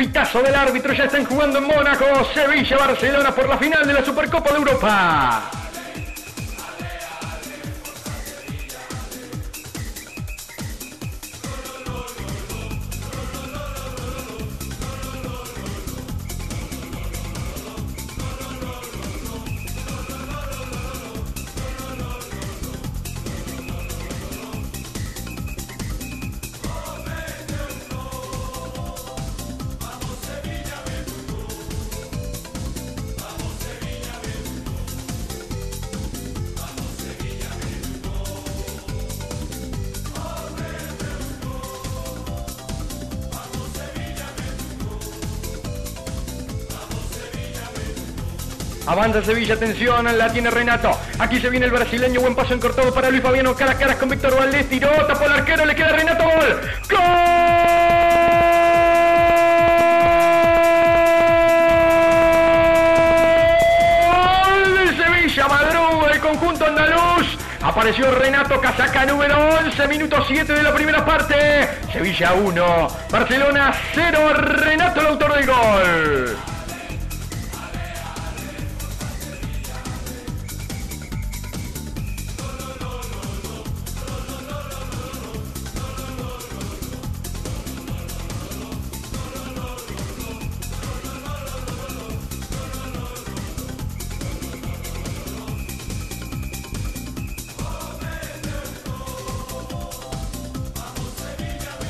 Pitazo del árbitro, ya están jugando en Mónaco. Sevilla-Barcelona por la final de la Supercopa de Europa. Avanza Sevilla, atención, la tiene Renato. Aquí se viene el brasileño, buen paso encortado para Luis Fabiano, cara a cara con Víctor Valdés, tiró, tapó el arquero, le queda Renato, gol. ¡Gol! de Sevilla, madruga el conjunto andaluz. Apareció Renato Casaca número 11, minuto 7 de la primera parte. Sevilla 1, Barcelona 0, Renato el autor del gol.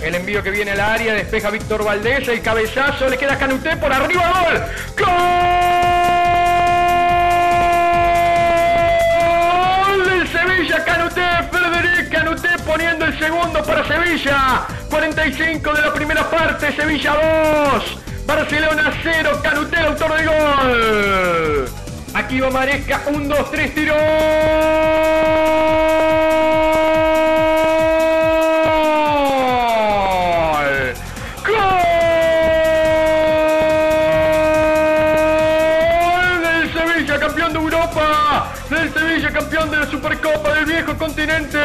El envío que viene al área, despeja Víctor Valdés, el cabezazo, le queda Canuté por arriba, gol. ¡Gol! del Sevilla, Canuté, Frederic Canuté poniendo el segundo para Sevilla. 45 de la primera parte, Sevilla 2. Barcelona 0, Canuté el autor del gol. Aquí va Maresca, 1, 2, 3, tiró. Del Sevilla campeón de la Supercopa del viejo continente,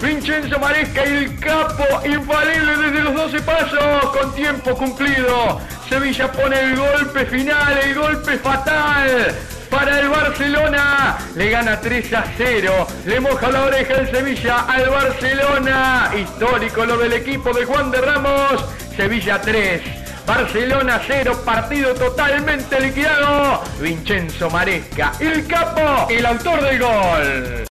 Vincenzo Maresca el capo infalible desde los 12 pasos, con tiempo cumplido. Sevilla pone el golpe final, el golpe fatal. Para el Barcelona, le gana 3 a 0, le moja la oreja el Sevilla al Barcelona, histórico lo del equipo de Juan de Ramos, Sevilla 3, Barcelona 0, partido totalmente liquidado. Vincenzo Maresca, el capo, el autor del gol.